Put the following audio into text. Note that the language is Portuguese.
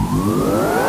Música